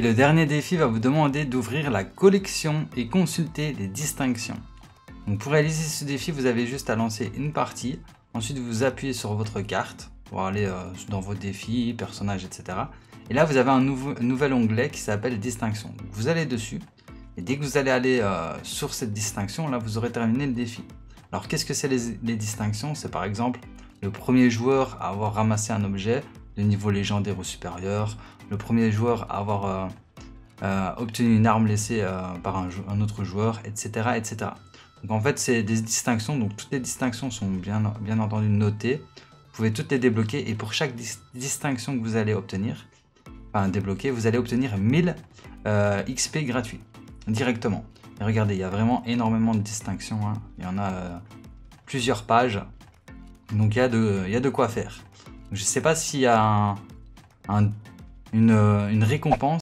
Et le dernier défi va vous demander d'ouvrir la collection et consulter les distinctions. Pour réaliser ce défi, vous avez juste à lancer une partie. Ensuite, vous appuyez sur votre carte pour aller euh, dans vos défis, personnages, etc. Et là, vous avez un, nouvel onglet qui s'appelle Distinction. vous allez dessus. Et dès que vous allez aller euh, sur cette distinction, là, vous aurez terminé le défi. Alors, qu'est-ce que c'est les, distinctions? C'est par exemple le premier joueur à avoir ramassé un objet de niveau légendaire ou supérieur, le premier joueur à avoir euh, obtenu une arme laissée par un, autre joueur, etc., etc. Donc en fait, c'est des distinctions. Donc toutes les distinctions sont bien, entendu notées. Vous pouvez toutes les débloquer et pour chaque distinction que vous allez obtenir, enfin débloquer, vous allez obtenir 1000 euh, XP gratuits directement. Et regardez, il y a vraiment énormément de distinctions. Hein. Il y en a euh, plusieurs pages. Donc il y a de quoi faire. Je sais pas s'il y a une, une récompense